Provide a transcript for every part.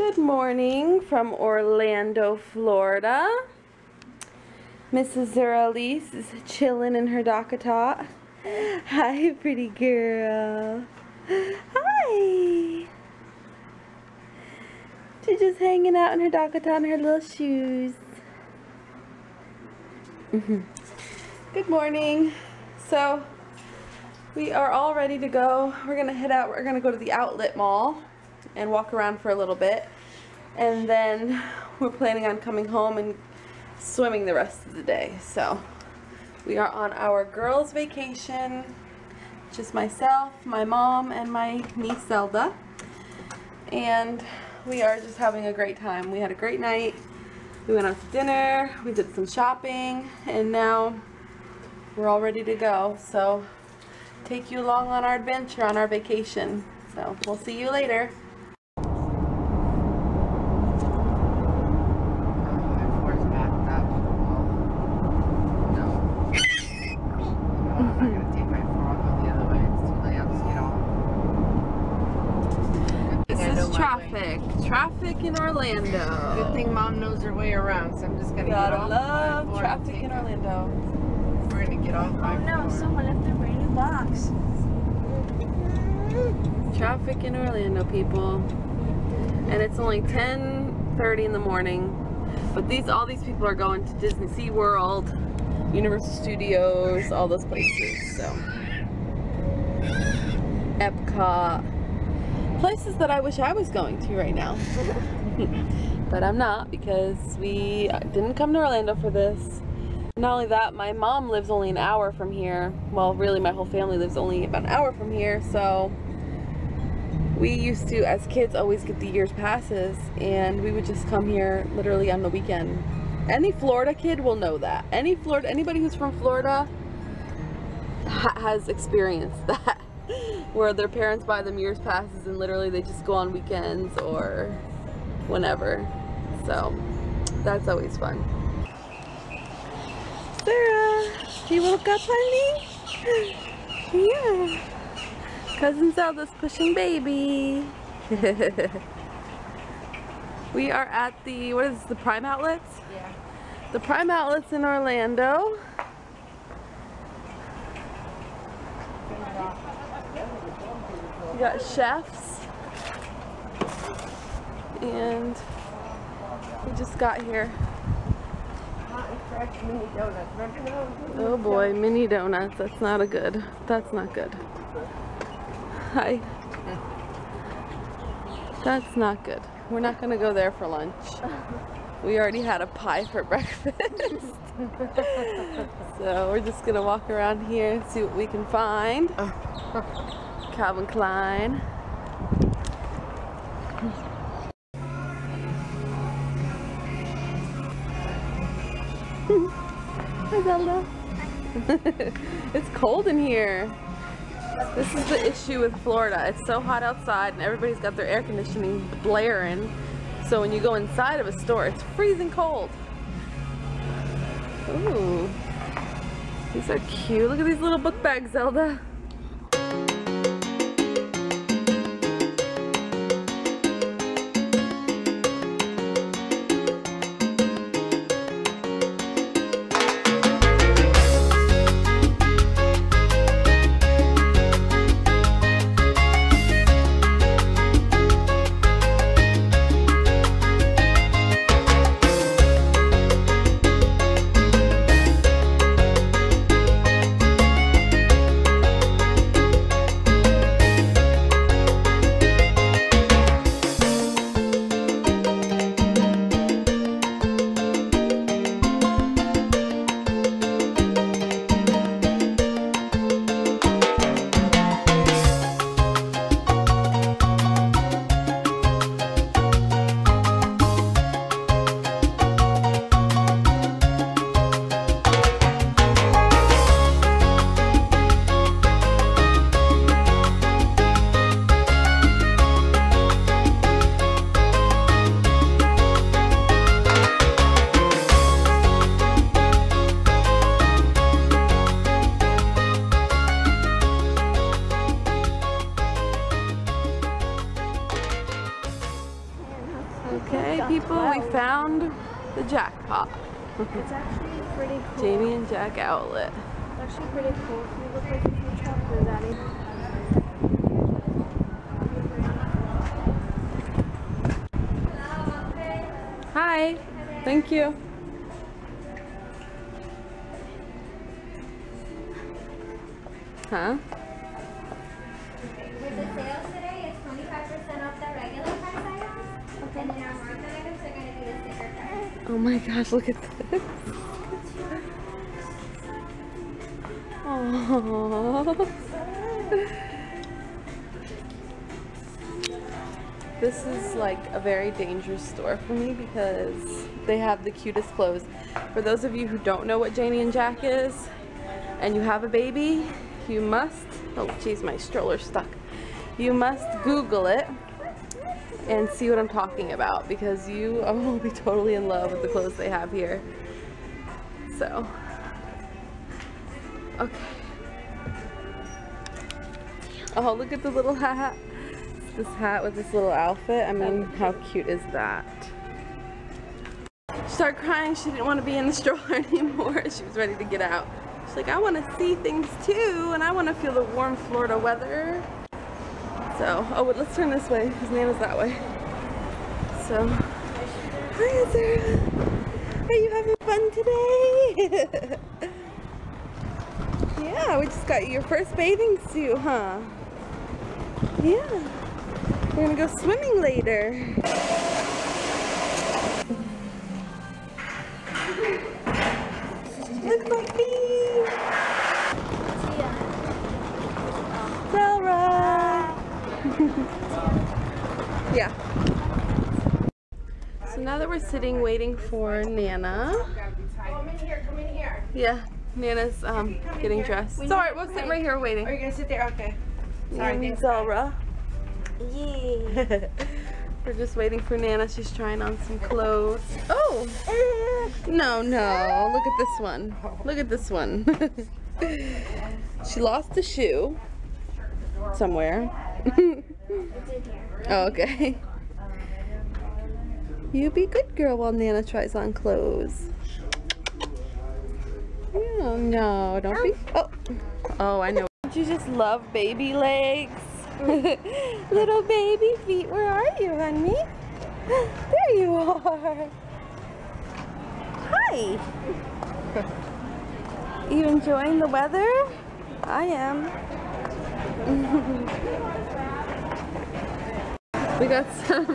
Good morning from Orlando, Florida. Mrs. Zeralise is chilling in her DockATot. Hi, pretty girl. Hi. She's just hanging out in her DockATot in her little shoes. Mm-hmm. Good morning. So, we are all ready to go. We're going to head out. We're going to go to the outlet mall and walk around for a little bit. And then we're planning on coming home and swimming the rest of the day. So we are on our girls vacation. Just myself, my mom, and my niece Zelda. And we are just having a great time. We had a great night. We went out to dinner, we did some shopping, and now we're all ready to go. So take you along on our adventure on our vacation. So we'll see you later. traffic. Traffic in Orlando. Good thing mom knows her way around, so I'm just gonna Gotta get off. love traffic in Orlando. We're gonna get off. Oh no, someone left their brand new box. Traffic in Orlando, people. And it's only 10:30 in the morning. But these all these people are going to Disney Sea World, Universal Studios, all those places. So Epcot. Places that I wish I was going to right now. but I'm not because we didn't come to Orlando for this. Not only that, my mom lives only an hour from here. Well, really my whole family lives only about an hour from here, so we used to, as kids, always get the year's passes and we would just come here literally on the weekend. Any Florida kid will know that. Any Florida, anybody who's from Florida ha has experienced that where their parents buy them year's passes and literally they just go on weekends or whenever. So that's always fun. Sarah, you woke up, honey? Yeah. Cousin Zelda's pushing baby. we are at the, what is this, the Prime Outlets? Yeah. The Prime Outlets in Orlando. Got chefs. And we just got here. Oh boy, mini donuts. That's not a good. That's not good. Hi. That's not good. We're not gonna go there for lunch. We already had a pie for breakfast. so we're just gonna walk around here and see what we can find. Calvin Klein. Hi Zelda. it's cold in here. This is the issue with Florida. It's so hot outside and everybody's got their air conditioning blaring. So when you go inside of a store, it's freezing cold. Ooh. These are cute. Look at these little book bags, Zelda. Janie and Jack outlet. It's actually pretty cool. If you look like a huge chocolate daddy. Hi. Thank you. Huh? With the sales today, it's twenty-five percent off the regular price items. And then our market items are gonna be the sticker price. Oh my gosh, look at this. This is like a very dangerous store for me because they have the cutest clothes. For those of you who don't know what Janie and Jack is and you have a baby, you must, oh geez, my stroller's stuck. You must Google it and see what I'm talking about because you will be totally in love with the clothes they have here. So, okay. Oh, look at the little hat. This hat with this little outfit. I mean, oh. how cute is that? She started crying. She didn't want to be in the stroller anymore. She was ready to get out. She's like, I want to see things too, and I want to feel the warm Florida weather. So, oh, wait, let's turn this way His name is that way. So, hi, Azura. Are you having fun today? yeah, we just got you your first bathing suit, huh? Yeah. We're gonna go swimming later. Look my feet! Zara! yeah. So now that we're sitting waiting for Nana, Come in here, come in here. yeah, Nana's um, getting dressed. Sorry, we'll sit right here waiting. Are you gonna sit there? Okay. Sorry, and. Zara. Yeah. We're just waiting for Nana. She's trying on some clothes. Oh! Eh. No, no. Look at this one. Look at this one. she lost a shoe somewhere. oh, okay. You be good girl while Nana tries on clothes. No, no, don't be. Oh, oh, I know. You just love baby legs? Little baby feet, where are you, honey? There you are. Hi. You enjoying the weather? I am. we got some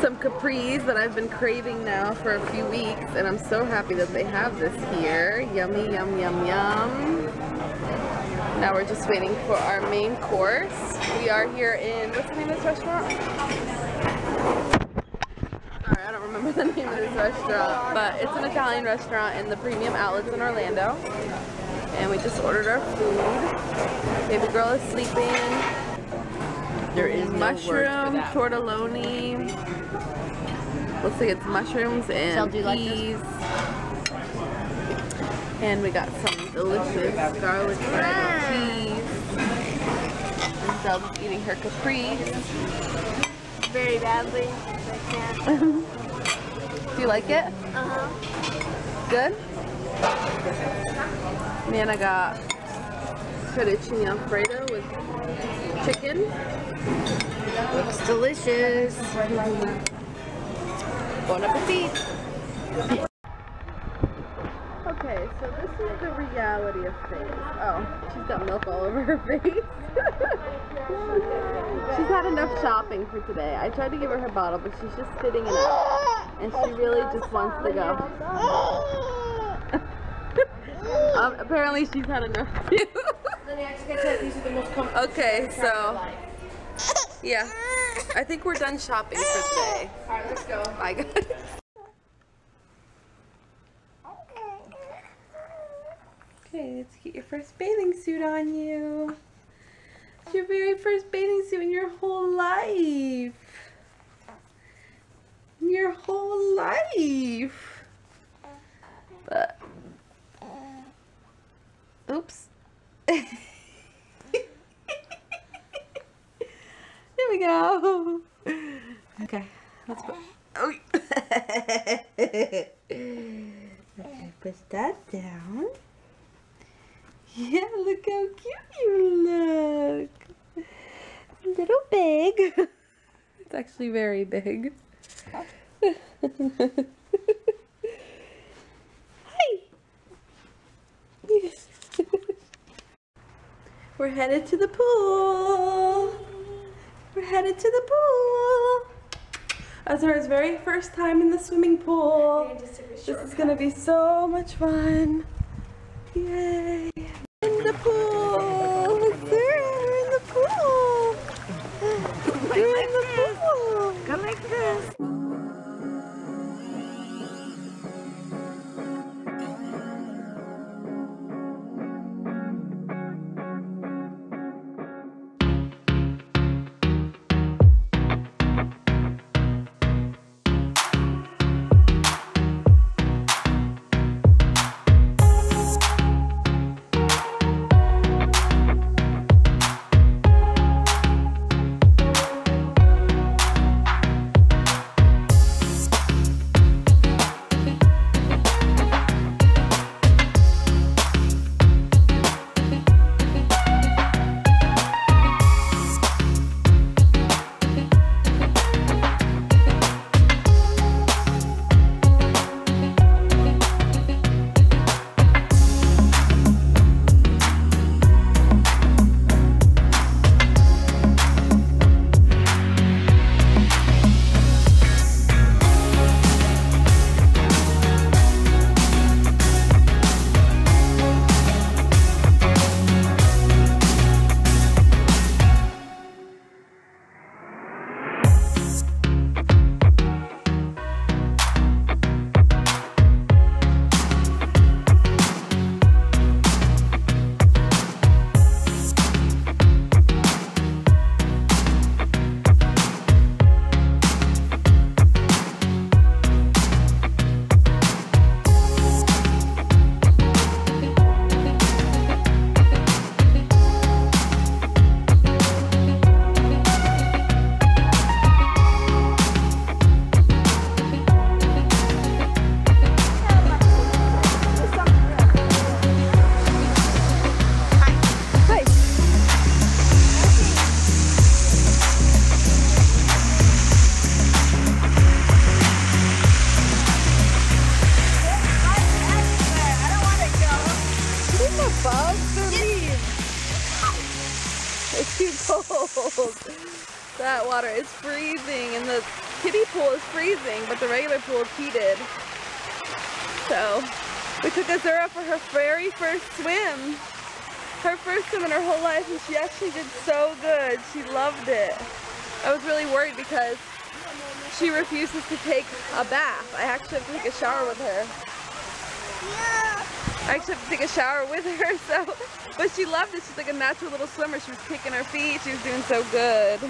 some capris that I've been craving now for a few weeks and I'm so happy that they have this here. Yummy, yum, yum, yum. Now we're just waiting for our main course. We are here in, what's the name of this restaurant? Alright, I don't remember the name of this restaurant, but it's an Italian restaurant in the Premium Outlets in Orlando. And we just ordered our food. Baby girl is sleeping. There is no Mushroom, tortelloni. Looks like it's mushrooms and you like. And we got some delicious garlic bread and cheese. And Zelda's eating her capri. Very badly. I can't. Do you like it? Uh-huh. Good? Nana got fettuccine alfredo with chicken. Looks delicious. Bon appetit! Okay, so this is the reality of things. Oh, she's got milk all over her face. She's had enough shopping for today. I tried to give her her bottle, but she's just spitting it out. And she really just wants to go. um, apparently she's had enough too. okay, so yeah. I think we're done shopping for today. Alright, let's go. Bye guys. Okay, let's get your first bathing suit on you. Your very first bathing suit in your whole life. Your whole life. But, oops. there we go. Okay, Let's put. Oh. Push that down. Yeah, look how cute you look. Little big. it's actually very big. Hi. Yes. We're headed to the pool. We're headed to the pool. Azura's very first time in the swimming pool. This is gonna be so much fun. Yay. In the pool. Azura, in the pool. You're in the pool. Go like this. That water is freezing and the kiddie pool is freezing, but the regular pool is heated. So we took Azura for her very first swim. Her first swim in her whole life and she actually did so good. She loved it. I was really worried because she refuses to take a bath. I actually have to take a shower with her. Yeah. I actually have to take a shower with her, so, but she loved it. She's like a natural little swimmer. She was kicking her feet. She was doing so good.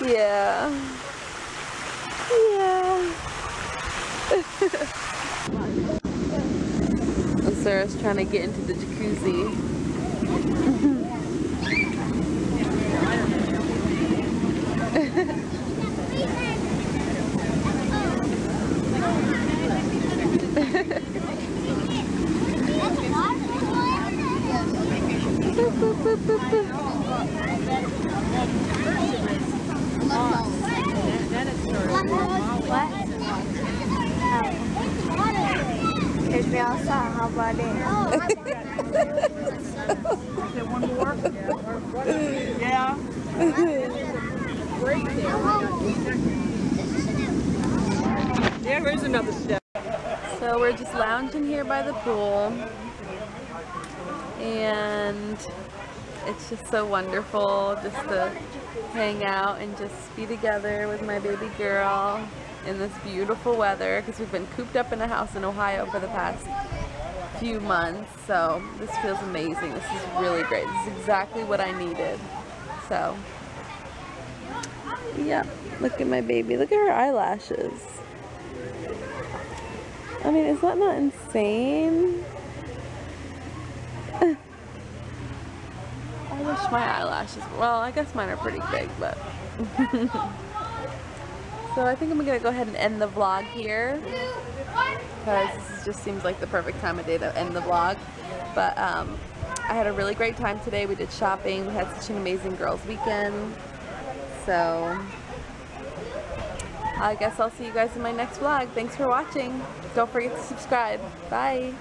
Yeah. Yeah. and Sarah's trying to get into the jacuzzi. What? Catch me outside. How about it? Yeah, there's another step. So we're just lounging here by the pool and it's just so wonderful just to hang out and just be together with my baby girl in this beautiful weather because we've been cooped up in a house in Ohio for the past few months so this feels amazing. This is really great. This is exactly what I needed. So yeah look at my baby. Look at her eyelashes. I mean, is that not insane? My eyelashes, well, I guess mine are pretty big, but. So I think I'm gonna go ahead and end the vlog here because this just seems like the perfect time of day to end the vlog. But um, I had a really great time today. We did shopping. We had such an amazing girls weekend. So I guess I'll see you guys in my next vlog. Thanks for watching. Don't forget to subscribe. Bye.